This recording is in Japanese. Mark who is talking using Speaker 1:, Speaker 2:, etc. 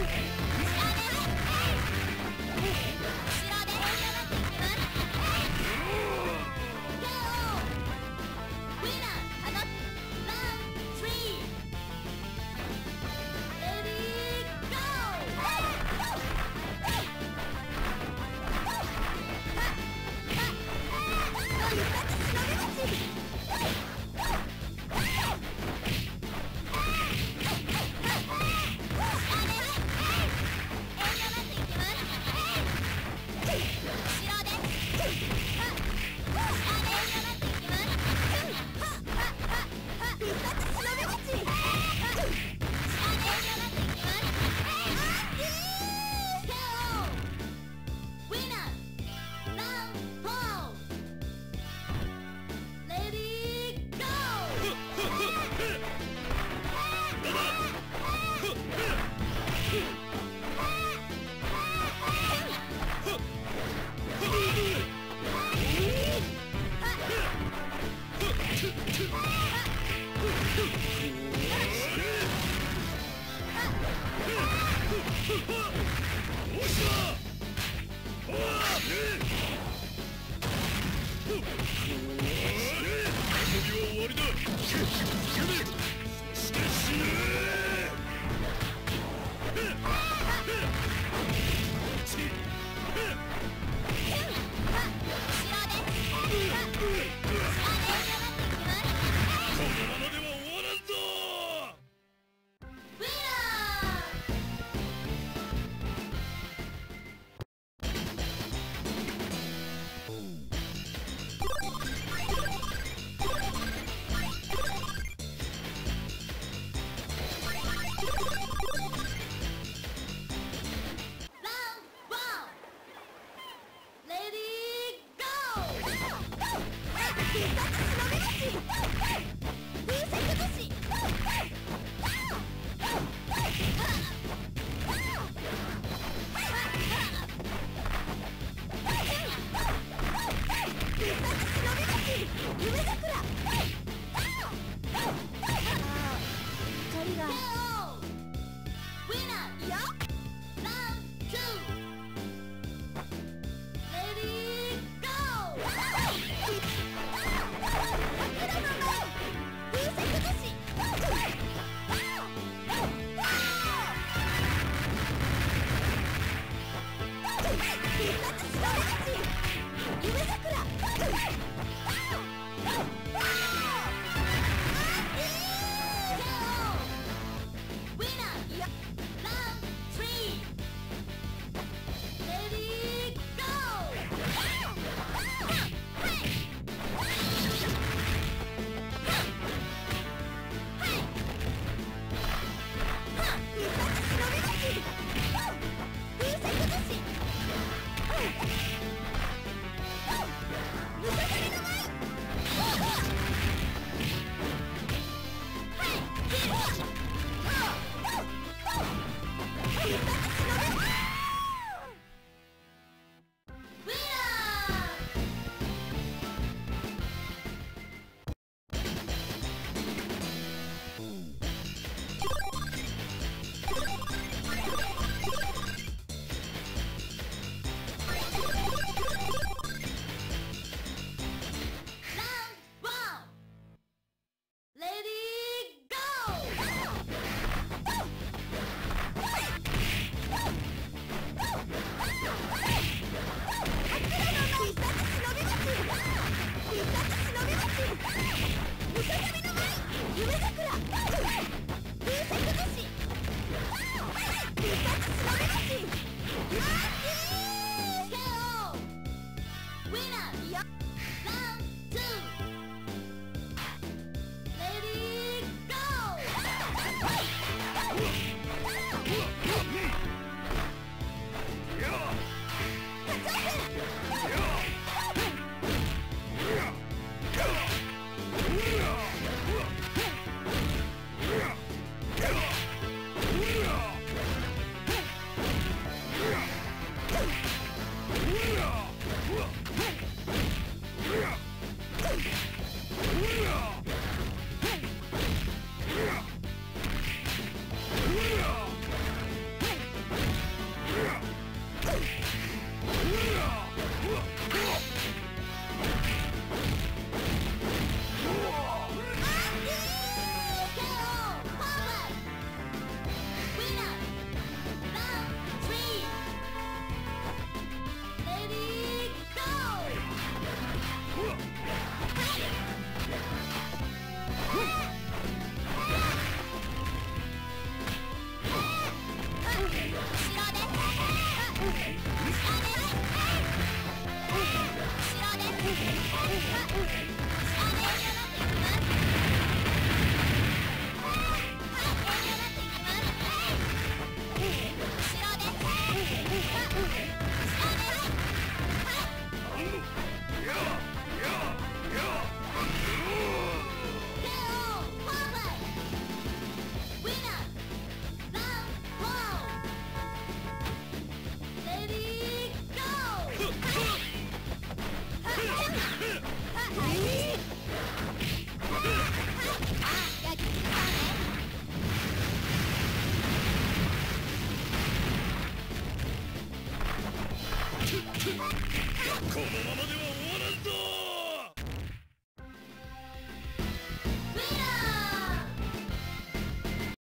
Speaker 1: Okay. 夢桜
Speaker 2: 光
Speaker 1: が。夢桜 Winner! Oh, my God. この
Speaker 2: ままでは